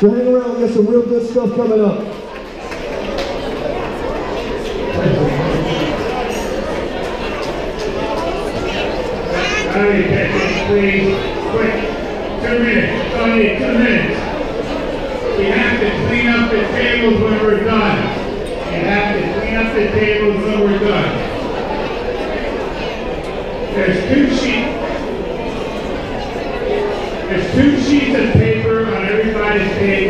So hang around, we got some real good stuff coming up. Please. Quick. Two minutes. Only two minutes. We have to clean up the tables when we're done. We have to clean up the tables when we're done. There's two sheets. There's two sheets everybody's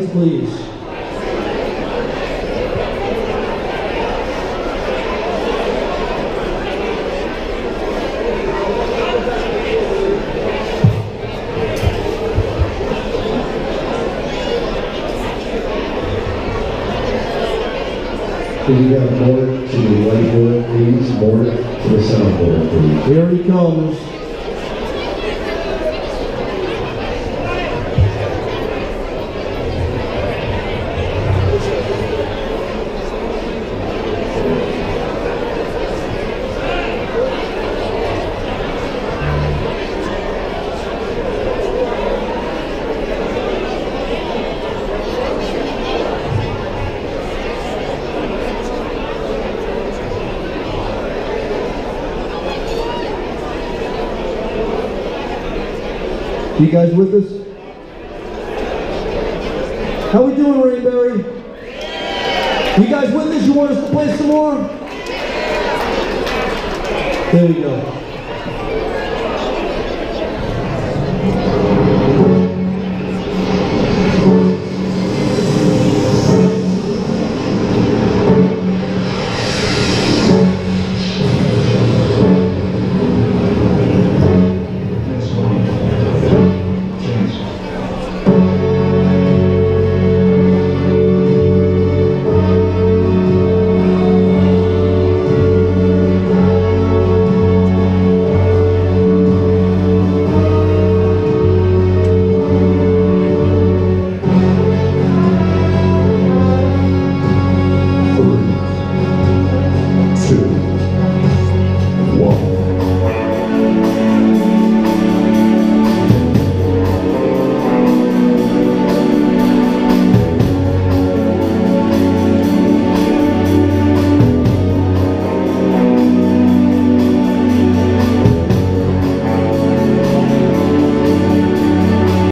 Lights, please. Can you have more to the whiteboard, please? More to the soundboard, please. Here he comes. You guys with us? How we doing, Rainberry? You guys with us? You want us to play some more? There you go.